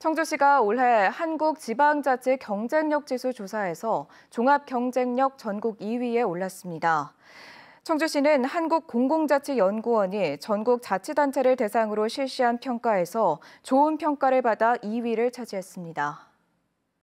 청주시가 올해 한국 지방자치 경쟁력 지수 조사에서 종합 경쟁력 전국 2위에 올랐습니다. 청주시는 한국공공자치연구원이 전국 자치단체를 대상으로 실시한 평가에서 좋은 평가를 받아 2위를 차지했습니다.